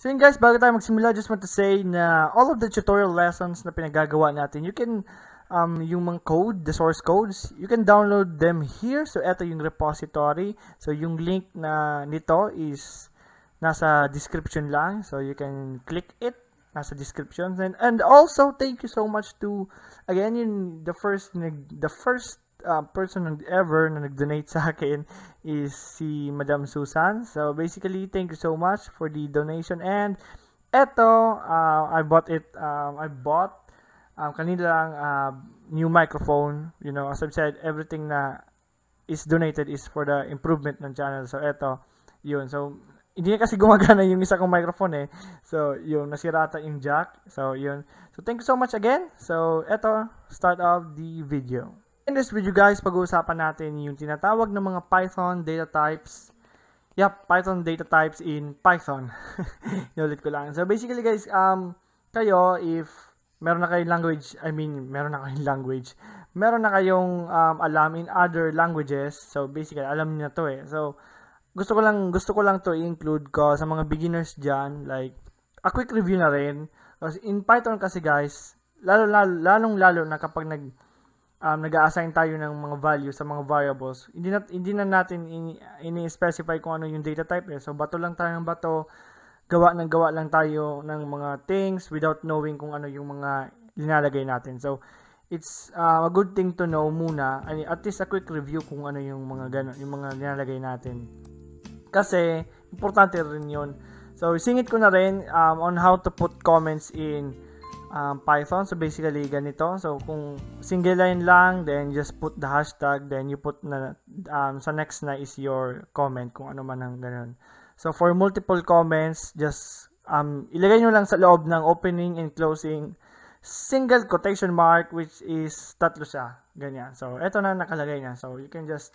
So yun guys, bago tayo magsimula, just want to say na all of the tutorial lessons na pinagagawa natin, you can, um, yung mga code, the source codes, you can download them here. So ito yung repository. So yung link na nito is nasa description lang. So you can click it nasa description and and also thank you so much to again yung the first the first uh, person ever na nag-donate sa akin is si Madam Susan. So basically, thank you so much for the donation and eto, uh, I bought it, um, I bought um, kanina lang uh, new microphone. You know, as I've said, everything na is donated is for the improvement ng channel. So eto, yun. So hindi kasi gumagana yung isa kong microphone eh. So, yung nasira ata yung jack. So, yun. So, thank you so much again. So, eto, start of the video. In this video guys, pag-uusapan natin yung tinatawag ng mga Python data types. Yep, Python data types in Python. Inulit ko lang. So, basically guys, um, kayo, if meron na kayong language, I mean, meron na kayong language, meron na kayong um, alam in other languages. So, basically, alam niyo na to eh. So, gusto ko lang gusto ko lang to i-include ko sa mga beginners diyan like a quick review na rin kasi in Python kasi guys lalo lalo lalong lalo na kapag nag um, nag-assign tayo ng mga values sa mga variables hindi na hindi na natin ini-specify kung ano yung data type eh. So bato lang tayo ng bato gawa ng gawa lang tayo ng mga things without knowing kung ano yung mga linalagay natin. So it's uh, a good thing to know muna at least a quick review kung ano yung mga gano yung mga linalagay natin. Kasi, importante rin yun. So, singit ko na rin um, on how to put comments in um, Python. So, basically, ganito. So, kung single line lang, then just put the hashtag, then you put na, um, sa next na is your comment, kung ano man ang ganun. So, for multiple comments, just um, ilagay nyo lang sa loob ng opening and closing single quotation mark, which is tatlo siya. Ganyan. So, eto na nakalagay na. So, you can just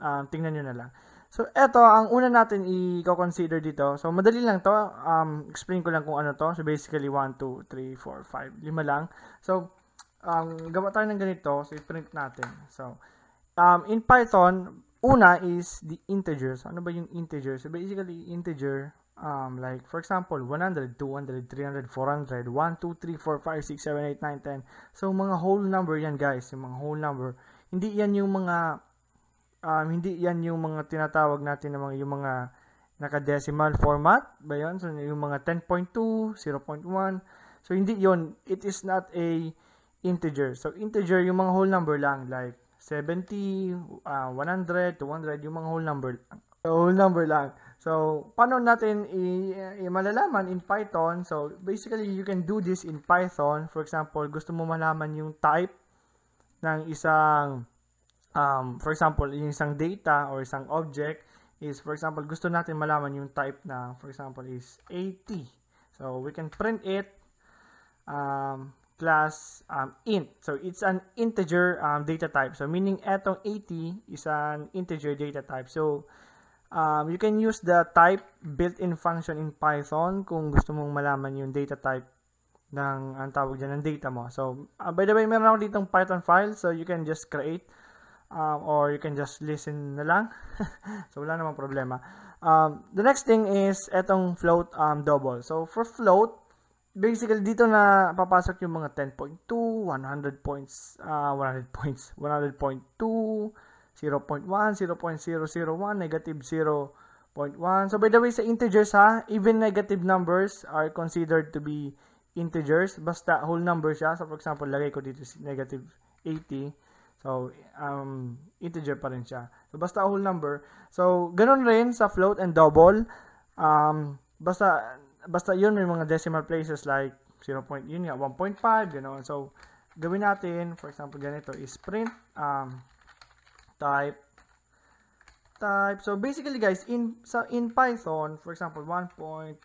um, tingnan nyo na lang. So, eto, ang una natin i-consider dito. So, madali lang to. Um, explain ko lang kung ano to. So, basically, 1, 2, 3, 4, 5, 5 lang. So, um, gawa tayo ng ganito. So, i-print natin. So, um, in Python, una is the integers. Ano ba yung integer? So, basically, integer, um, like, for example, 100, 200, 300, 400, 1, 2, 3, 4, 5, 6, 7, 8, 9, 10. So, mga whole number yan, guys. Yung mga whole number. Hindi yan yung mga um, hindi yan yung mga tinatawag natin ng mga yung mga naka-decimal format ba yun? So, yung mga 10.2, 0.1. So, hindi yon It is not a integer. So, integer, yung mga whole number lang. Like, 70, uh, 100, 200, yung mga whole number lang. Whole number lang. So, paano natin i-malalaman in Python? So, basically, you can do this in Python. For example, gusto mo malaman yung type ng isang um, for example, yung isang data or isang object is, for example, gusto natin malaman yung type na, for example, is 80. So, we can print it um, class um, int. So, it's an integer um, data type. So, meaning etong 80 is an integer data type. So, um, you can use the type built-in function in Python kung gusto mong malaman yung data type ng ang tawag dyan ng data mo. So, uh, by the way, meron ako ditong Python file. So, you can just create um, or you can just listen na lang. so, wala namang problema. Um, the next thing is etong float um, double. So, for float, basically dito na papasok yung mga 10.2, 100 points, uh, 100 points, 100.2, 0.1, 0.001, negative 0.1. So, by the way, sa integers ha, even negative numbers are considered to be integers. Basta whole number siya. So, for example, lagay ko dito si negative 80. So, um, integer pa rin siya. So, basta whole number. So, ganun rin sa float and double. Um, basta, basta yun may mga decimal places like 0. Point, yun nga, 1.5, gano'n. So, gawin natin, for example, ganito is print um, type type. So, basically guys, in sa in Python, for example, 1.36.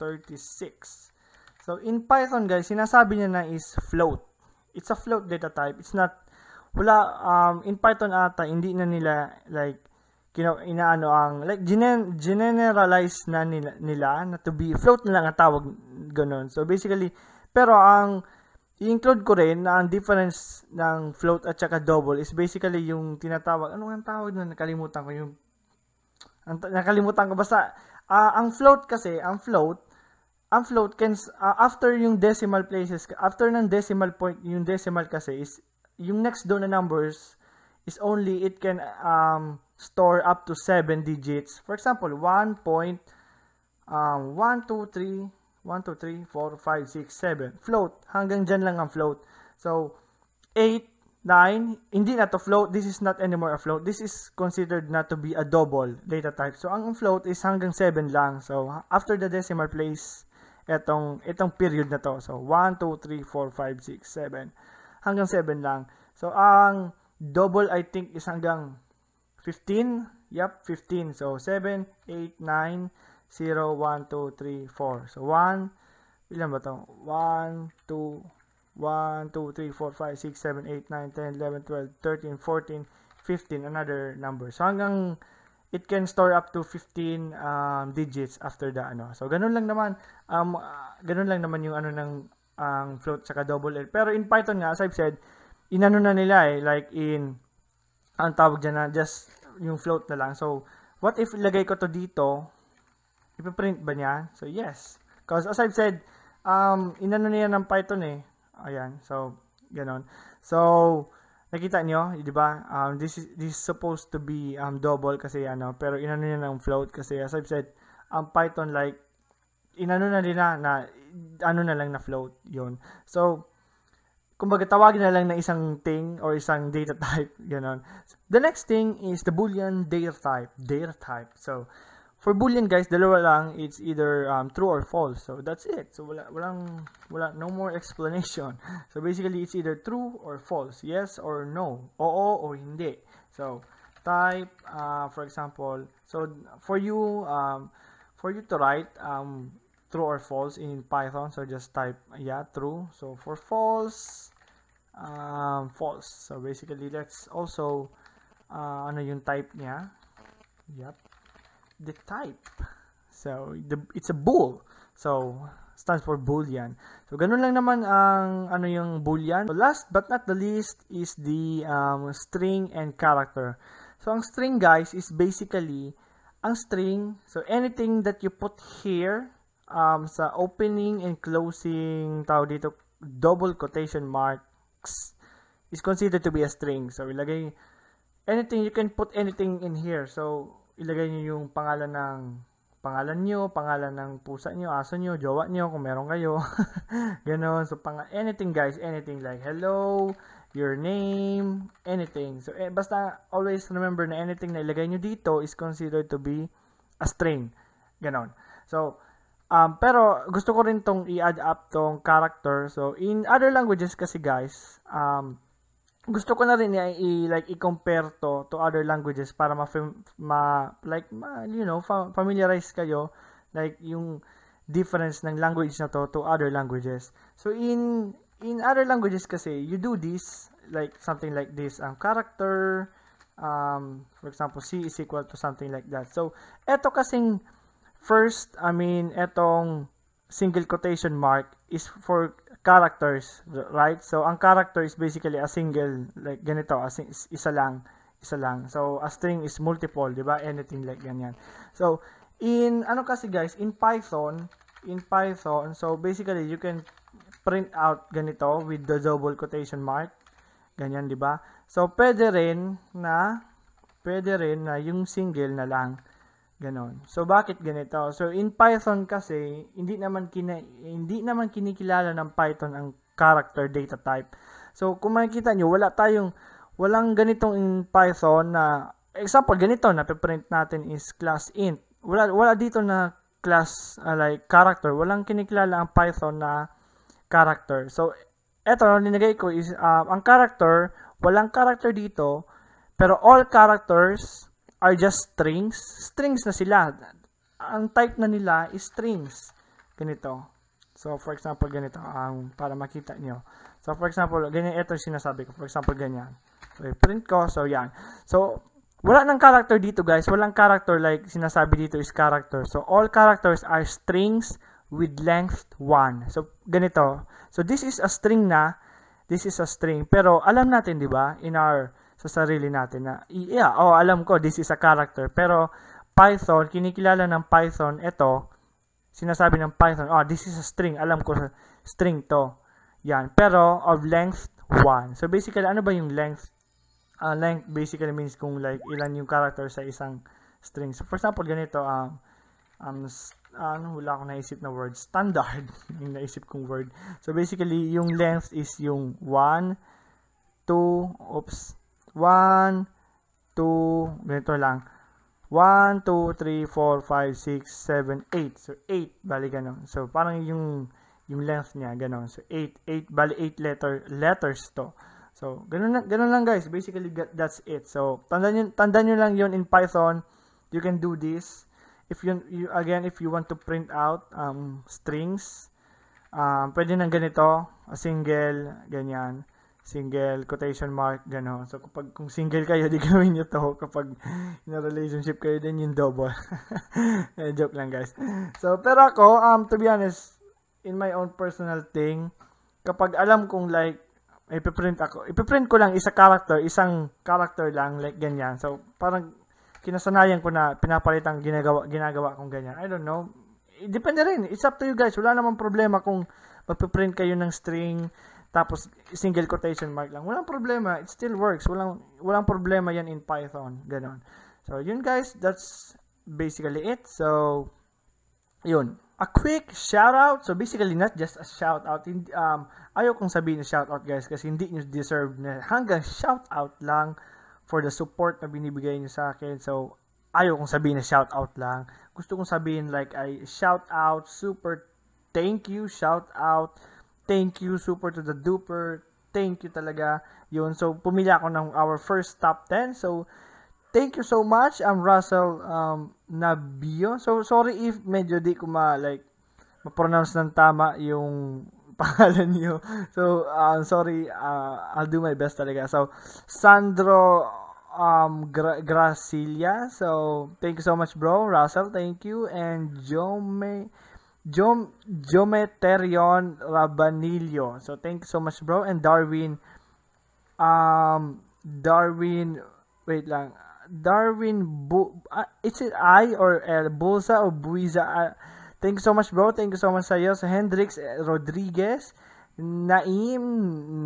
So, in Python guys, sinasabi niya na is float. It's a float data type. It's not wala um in Python ata hindi na nila like kino inaano ang like genen, generalize na nila, nila na to be float na lang ang tawag ganun. So basically pero ang i-include ko rin na ang difference ng float at saka double is basically yung tinatawag ano ang tawag na nakalimutan ko yung ang, nakalimutan ko basta uh, ang float kasi ang float ang float can, uh, after yung decimal places, after ng decimal point, yung decimal kasi is, yung next doon na numbers is only, it can um, store up to 7 digits. For example, 1 point, um, 1, 2, 3, 1, 2, 3, 4, 5, 6, 7. Float. Hanggang dyan lang ang float. So, 8, 9, hindi na to float. This is not anymore a float. This is considered not to be a double data type. So, ang float is hanggang 7 lang. So, after the decimal place, itong, itong period na to. So, 1, 2, 3, 4, 5, 6, 7. Hanggang 7 lang. So, ang double, I think, is hanggang 15. Yep, 15. So, 7, 8, 9, 0, 1, 2, 3, 4. So, 1, ilan ba to? 1, 2, 1, 2, 3, 4, 5, 6, 7, 8, 9, 10, 11, 12, 13, 14, 15, another number. So hanggang it can store up to 15 um, digits after the ano. So ganun lang naman um uh, ganun lang naman yung ano ng ang float saka double L. Pero in Python nga as I've said, inano na nila eh like in ang tawag diyan na just yung float na lang. So what if ilagay ko to dito? Ipiprint ba niya? So yes. Because as I've said, um, inano niya ng Python eh Ayan. So, ganon. So, nakita nyo, di ba? Um, this, is, this is supposed to be um, double kasi ano, pero inano niya ng float kasi as I've said, ang um, Python like, inano na nila na, ano na lang na float, yon So, kumbaga tawagin na lang na isang thing or isang data type, ganon. The next thing is the boolean data type, data type. So, For boolean guys, dalawa lang, it's either um, true or false. So that's it. So wala walang wala no more explanation. So basically it's either true or false, yes or no, oo o hindi. So type uh, for example, so for you um, for you to write um, true or false in Python, so just type yeah, true. So for false um, false. So basically let's also uh, ano yung type niya. Yep the type. So, the, it's a bool. So, stands for boolean. So, ganun lang naman ang ano yung boolean. So, last but not the least is the um, string and character. So, ang string guys is basically ang string. So, anything that you put here um, sa opening and closing tao dito double quotation marks is considered to be a string. So, ilagay anything, you can put anything in here. So, ilagay niyo yung pangalan ng pangalan nyo, pangalan ng pusa nyo, aso nyo, jowa nyo, kung meron kayo. Ganon. So, pang anything guys, anything like hello, your name, anything. So, eh, basta always remember na anything na ilagay nyo dito is considered to be a string. Ganon. So, um, pero gusto ko rin tong i-add up tong character. So, in other languages kasi guys, um, gusto ko na rin i, like i-compare to to other languages para ma, ma like ma, you know fa, familiarize kayo like yung difference ng language na to to other languages. So in in other languages kasi you do this like something like this ang um, character um for example C is equal to something like that. So eto kasing first I mean etong single quotation mark is for characters, right? So, ang character is basically a single, like ganito, a sing, isa lang, isa lang. So, a string is multiple, di ba? Anything like ganyan. So, in, ano kasi guys, in Python, in Python, so basically, you can print out ganito with the double quotation mark. Ganyan, di ba? So, pwede rin na, pwede rin na yung single na lang. Ganon. So, bakit ganito? So, in Python kasi, hindi naman, kina, hindi naman kinikilala ng Python ang character data type. So, kung makikita nyo, wala tayong, walang ganitong in Python na, example, ganito na print natin is class int. Wala, wala dito na class uh, like character. Walang kinikilala ang Python na character. So, eto, ninagay ko is, uh, ang character, walang character dito, pero all characters are just strings. Strings na sila. Ang type na nila is strings. Ganito. So, for example, ganito. Um, para makita nyo. So, for example, ganyan ito sinasabi ko. For example, ganyan. So, print ko. So, yan. So, wala nang character dito, guys. Walang character like sinasabi dito is character. So, all characters are strings with length 1. So, ganito. So, this is a string na. This is a string. Pero, alam natin, di ba, in our sa sarili natin na, yeah, oh, alam ko, this is a character. Pero, Python, kinikilala ng Python, ito, sinasabi ng Python, oh, this is a string. Alam ko string to. Yan. Pero, of length 1. So, basically, ano ba yung length? Uh, length basically means kung like ilan yung character sa isang string. So, for example, ganito, um, um, ano, wala akong naisip na word. Standard yung naisip kong word. So, basically, yung length is yung 1, 2, oops, 1, 2, ganito lang. 1, 2, 3, 4, 5, 6, 7, 8. So, 8, bali ganon. So, parang yung, yung length niya, ganon. So, 8, 8, bali 8 letter, letters to. So, ganun, ganun lang guys. Basically, that's it. So, tandaan nyo, tandaan nyo lang yon in Python. You can do this. If you, you again, if you want to print out um, strings, um, pwede nang ganito, a single, ganyan single, quotation mark, gano'n. So, kapag kung single kayo, di gawin nyo to. Kapag in a relationship kayo, din yung double. eh, joke lang, guys. So, pero ako, um, to be honest, in my own personal thing, kapag alam kong like, ipiprint ako, ipiprint ko lang isa character, isang character lang, like ganyan. So, parang kinasanayan ko na pinapalitan ginagawa, ginagawa kong ganyan. I don't know. Depende rin. It's up to you guys. Wala namang problema kung magpiprint kayo ng string, tapos single quotation mark lang. Walang problema, it still works. Walang walang problema 'yan in Python, ganon. So, yun guys, that's basically it. So, yun. A quick shout out. So, basically not just a shout out. Um, ayaw kong sabihin na shout out guys kasi hindi niyo deserve na hanggang shout out lang for the support na binibigay niyo sa akin. So, ayaw kong sabihin na shout out lang. Gusto kong sabihin like I shout out, super thank you, shout out thank you, super to the duper, thank you talaga. Yun, so pumili ako ng our first top 10. So, thank you so much. I'm Russell um, Nabio. So, sorry if medyo di ko ma, like, ma-pronounce ng tama yung pangalan niyo. So, uh, sorry, uh, I'll do my best talaga. So, Sandro um, Gra- Gracilia. So, thank you so much, bro. Russell, thank you. And Jome Jom Jometerion Rabanillo. So thank you so much bro and Darwin um Darwin wait lang Darwin Bu uh, is it I or L Bulsa or Buiza uh, Thank you so much bro. Thank you so much sa iyo sa Hendrix Rodriguez, Naim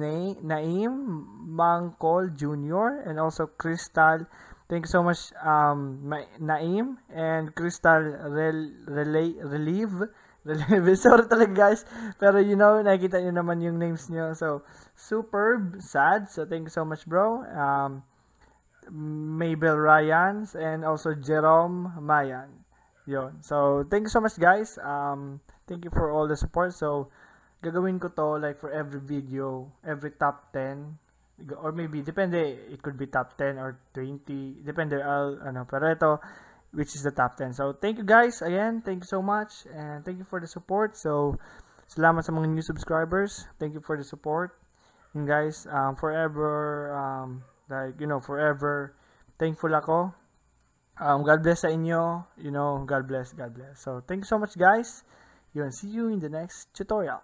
Na, Naim Mangkol Jr. and also Crystal Thank you so much um Naim and Crystal Rel, Relay Relieve Sorry talaga guys. Pero you know, nakikita nyo naman yung names nyo. So, superb, sad. So, thank you so much bro. Um, Mabel Ryans and also Jerome Mayan. Yon. So, thank you so much guys. Um, thank you for all the support. So, gagawin ko to like for every video, every top 10 or maybe depende it could be top 10 or 20 depende I'll ano pero ito which is the top 10. So, thank you guys again. Thank you so much. And thank you for the support. So, salamat sa mga new subscribers. Thank you for the support. And guys, um, forever, um, like, you know, forever thankful ako. Um, God bless sa inyo. You know, God bless, God bless. So, thank you so much guys. Yun, see you in the next tutorial.